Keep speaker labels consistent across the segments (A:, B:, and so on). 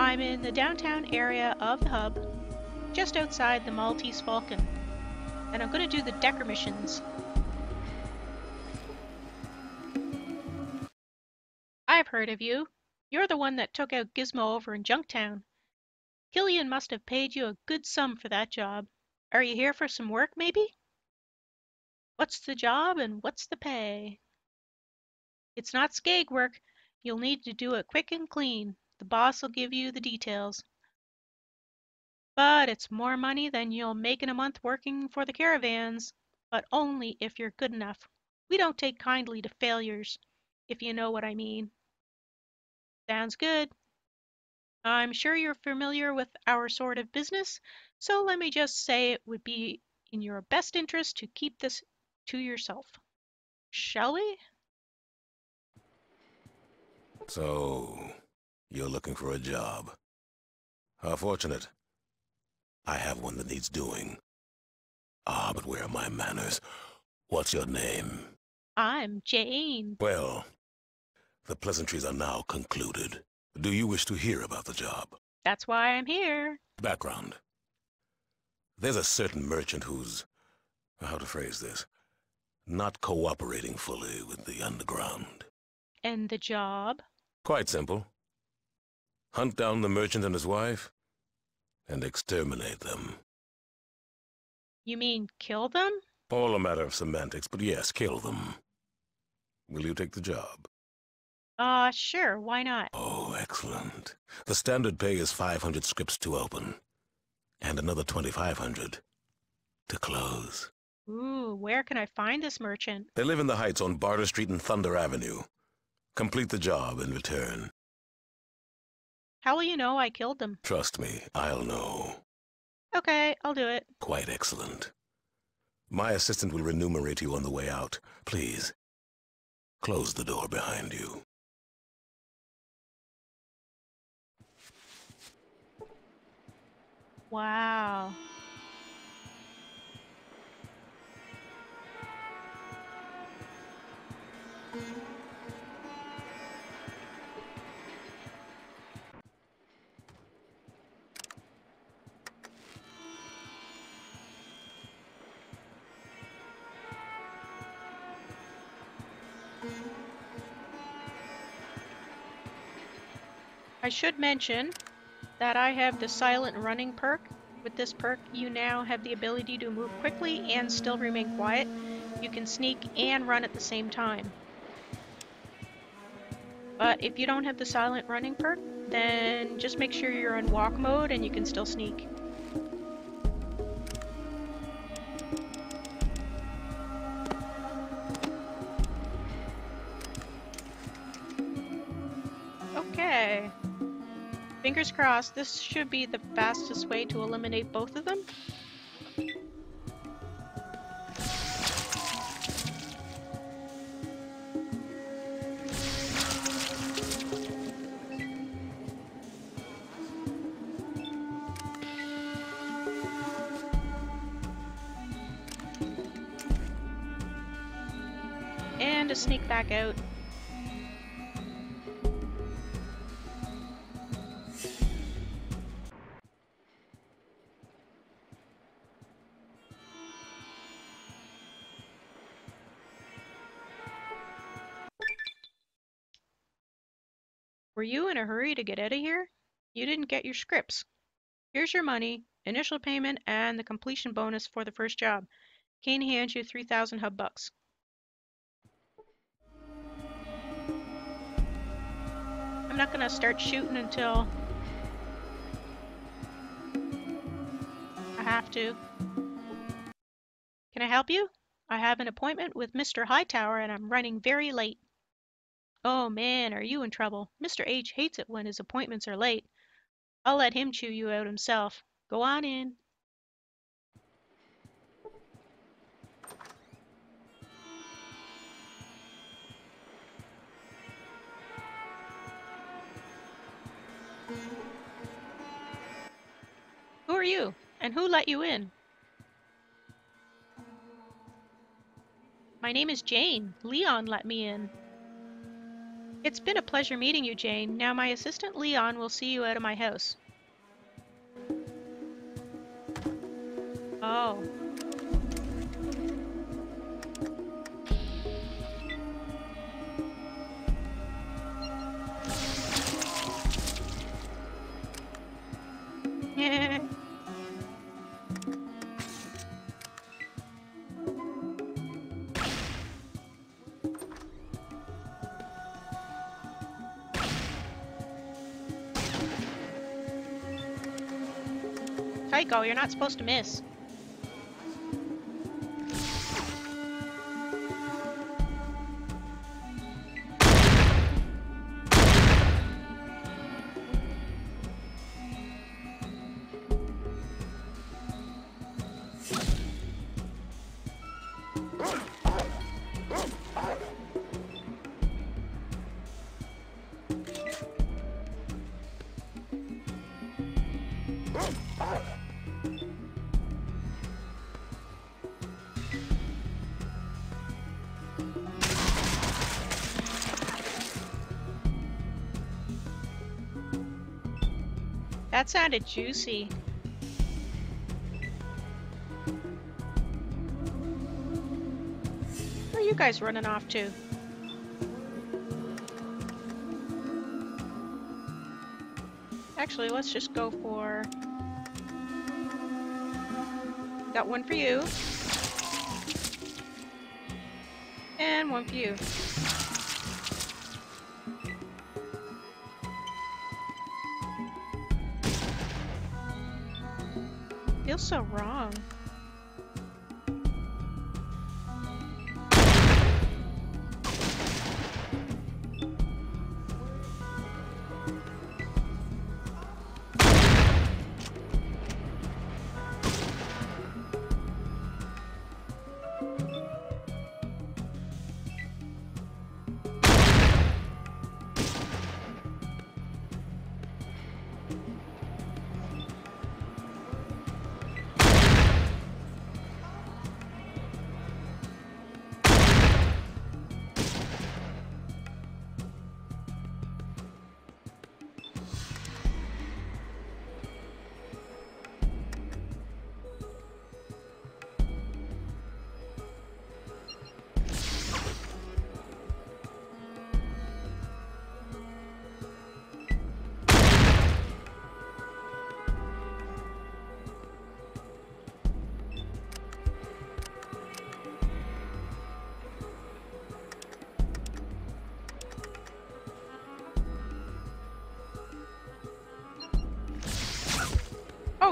A: I'm in the downtown area of the hub, just outside the Maltese Falcon, and I'm going to do the Decker missions. I've heard of you. You're the one that took out Gizmo over in Junktown. Killian must have paid you a good sum for that job. Are you here for some work, maybe? What's the job and what's the pay? It's not skag work. You'll need to do it quick and clean. The boss will give you the details. But it's more money than you'll make in a month working for the caravans, but only if you're good enough. We don't take kindly to failures, if you know what I mean. Sounds good. I'm sure you're familiar with our sort of business, so let me just say it would be in your best interest to keep this to yourself. Shall we?
B: So, you're looking for a job. How fortunate. I have one that needs doing. Ah, but where are my manners? What's your name?
A: I'm Jane.
B: Well, the pleasantries are now concluded. Do you wish to hear about the job?
A: That's why I'm here.
B: Background. There's a certain merchant who's... how to phrase this? Not cooperating fully with the underground.
A: And the job?
B: Quite simple. Hunt down the merchant and his wife, and exterminate them.
A: You mean kill them?
B: All a matter of semantics, but yes, kill them. Will you take the job?
A: Uh, sure, why not?
B: Oh, excellent. The standard pay is 500 scripts to open, and another 2,500 to close.
A: Ooh, where can I find this merchant?
B: They live in the Heights on Barter Street and Thunder Avenue. Complete the job in return.
A: How will you know I killed them?
B: Trust me, I'll know.
A: Okay, I'll do it.
B: Quite excellent. My assistant will remunerate you on the way out. Please, close the door behind you.
A: Wow. I should mention that I have the silent running perk. With this perk, you now have the ability to move quickly and still remain quiet. You can sneak and run at the same time. But if you don't have the silent running perk, then just make sure you're in walk mode and you can still sneak. Okay. Fingers crossed, this should be the fastest way to eliminate both of them. And to sneak back out. Were you in a hurry to get out of here? You didn't get your scripts. Here's your money, initial payment, and the completion bonus for the first job. Kane hands you 3,000 hub bucks. I'm not gonna start shooting until I have to. Can I help you? I have an appointment with Mr. Hightower and I'm running very late. Oh man, are you in trouble? Mr. H hates it when his appointments are late. I'll let him chew you out himself. Go on in. Who are you? And who let you in? My name is Jane. Leon let me in. It's been a pleasure meeting you, Jane. Now my assistant Leon will see you out of my house. Oh. Tycho, you're not supposed to miss. That sounded juicy. Where are you guys running off to? Actually, let's just go for... Got one for you. And one for you. So wrong.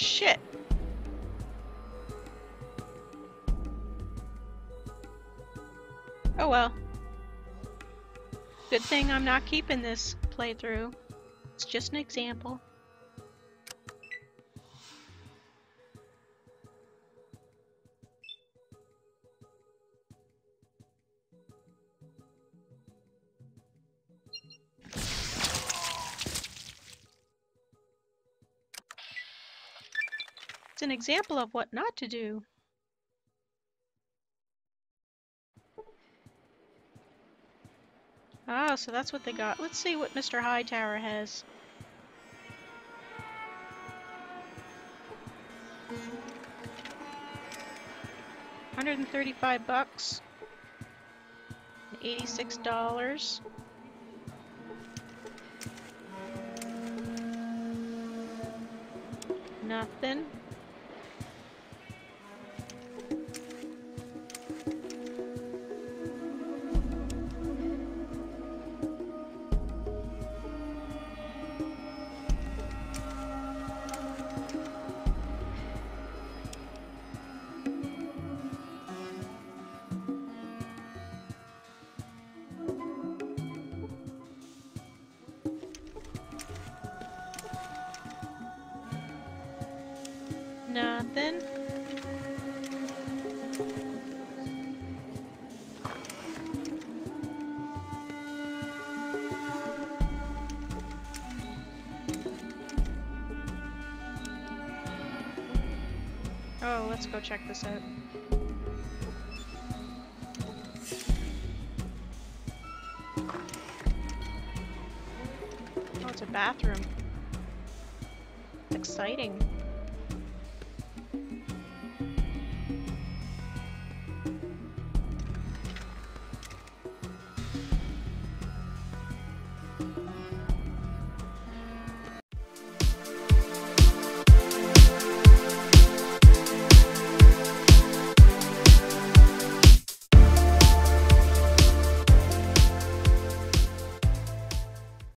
A: Shit! Oh well. Good thing I'm not keeping this playthrough. It's just an example. It's an example of what not to do. Oh, so that's what they got. Let's see what Mr. Hightower has. Hundred and thirty-five bucks. Eighty-six dollars. Nothing. Nothing. Oh, let's go check this out. Oh, it's a bathroom. Exciting.